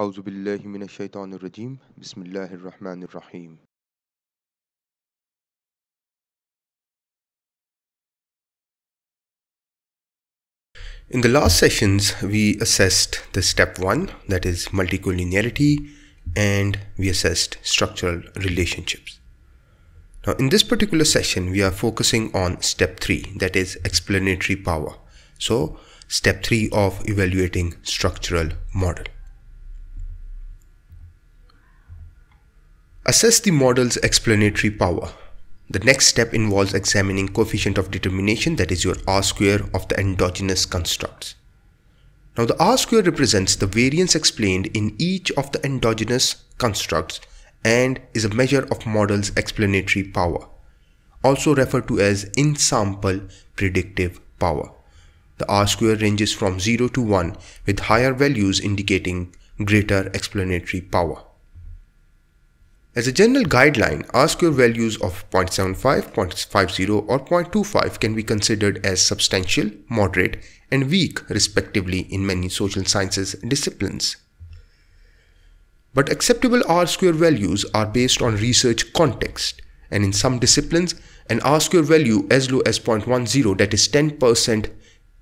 أعوذ بالله من الشيطان الرجيم بسم الله الرحمن الرحيم In the last sessions, we assessed the step one, that is multicollinearity, and we assessed structural relationships. Now, in this particular session, we are focusing on step three, that is explanatory power. So, step three of evaluating structural model. Assess the model's explanatory power. The next step involves examining coefficient of determination that is your R square of the endogenous constructs. Now the R square represents the variance explained in each of the endogenous constructs and is a measure of model's explanatory power, also referred to as in-sample predictive power. The R square ranges from 0 to 1 with higher values indicating greater explanatory power. As a general guideline, R-square values of 0.75, 0.50 or 0.25 can be considered as substantial, moderate and weak respectively in many social sciences disciplines. But acceptable R-square values are based on research context and in some disciplines an R-square value as low as 0.10 that is 10%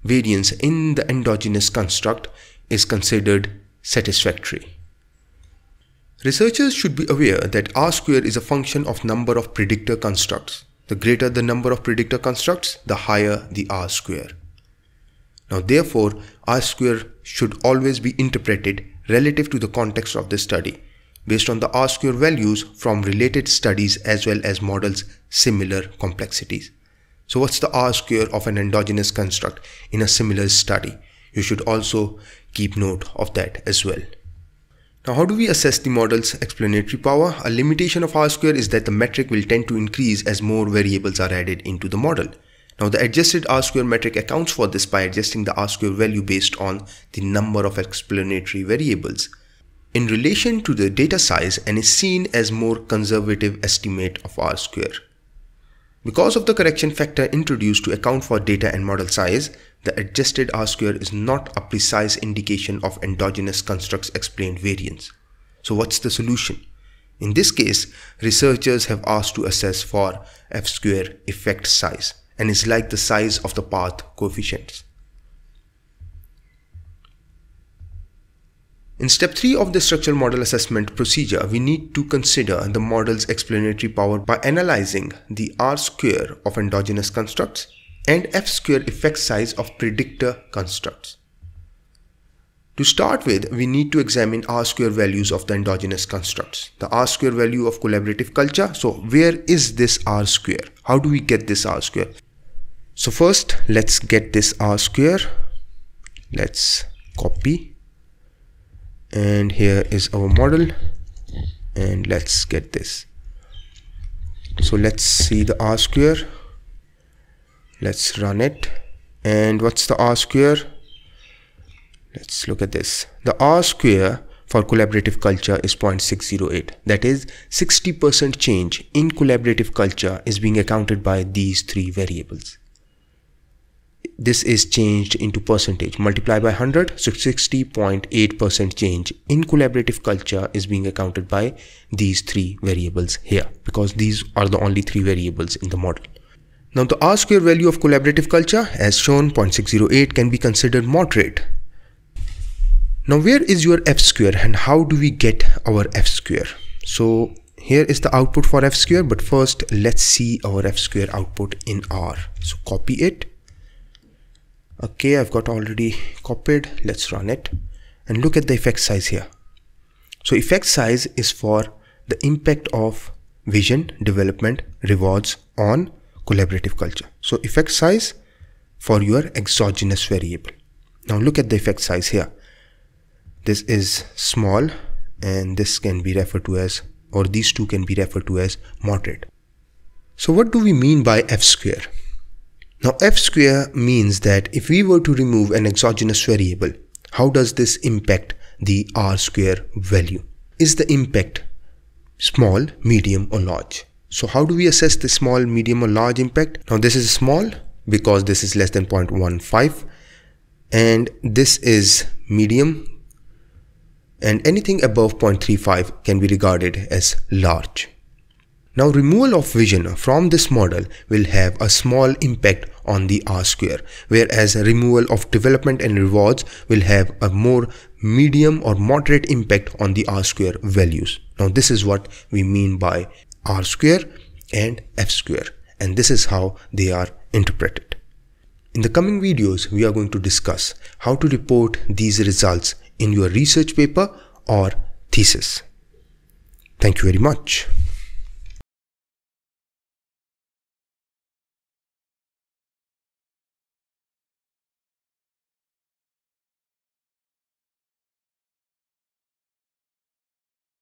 variance in the endogenous construct is considered satisfactory. Researchers should be aware that R square is a function of number of predictor constructs. The greater the number of predictor constructs, the higher the R square. Now therefore, R square should always be interpreted relative to the context of the study, based on the R square values from related studies as well as models similar complexities. So what's the R square of an endogenous construct in a similar study? You should also keep note of that as well. Now how do we assess the model's explanatory power? A limitation of R square is that the metric will tend to increase as more variables are added into the model. Now the adjusted R square metric accounts for this by adjusting the R square value based on the number of explanatory variables in relation to the data size and is seen as more conservative estimate of R square. Because of the correction factor introduced to account for data and model size, the adjusted R-square is not a precise indication of endogenous constructs explained variance. So what's the solution? In this case, researchers have asked to assess for F-square effect size and is like the size of the path coefficients. In step 3 of the structural model assessment procedure, we need to consider the model's explanatory power by analyzing the R-square of endogenous constructs and F-square effect size of predictor constructs. To start with, we need to examine R-square values of the endogenous constructs. The R-square value of collaborative culture. So where is this R-square? How do we get this R-square? So first, let's get this R-square. Let's copy and here is our model. And let's get this. So let's see the r square. Let's run it. And what's the r square? Let's look at this. The r square for collaborative culture is 0.608 that is 60% change in collaborative culture is being accounted by these three variables this is changed into percentage. Multiply by 100 so 60.8 percent change in collaborative culture is being accounted by these three variables here because these are the only three variables in the model. Now the r square value of collaborative culture as shown 0.608 can be considered moderate. Now where is your f square and how do we get our f square? So here is the output for f square but first let's see our f square output in r. So copy it okay I've got already copied. Let's run it. And look at the effect size here. So effect size is for the impact of vision development rewards on collaborative culture. So effect size for your exogenous variable. Now look at the effect size here. This is small and this can be referred to as or these two can be referred to as moderate. So what do we mean by f square now f square means that if we were to remove an exogenous variable, how does this impact the r square value? Is the impact small, medium or large? So how do we assess the small, medium or large impact? Now this is small because this is less than 0.15 and this is medium and anything above 0.35 can be regarded as large. Now removal of vision from this model will have a small impact on the R square whereas removal of development and rewards will have a more medium or moderate impact on the R square values. Now this is what we mean by R square and F square and this is how they are interpreted. In the coming videos we are going to discuss how to report these results in your research paper or thesis. Thank you very much.